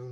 ดู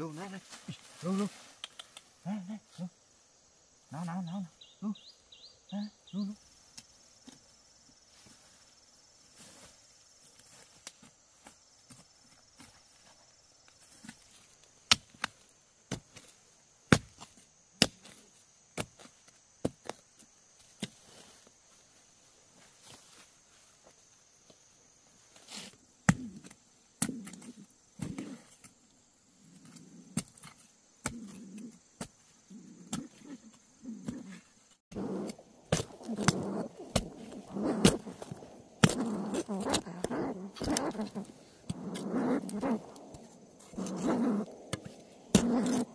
luôn nó này luôn luôn. Nó nó nó nó nó nào luôn đây luôn luôn Thank you.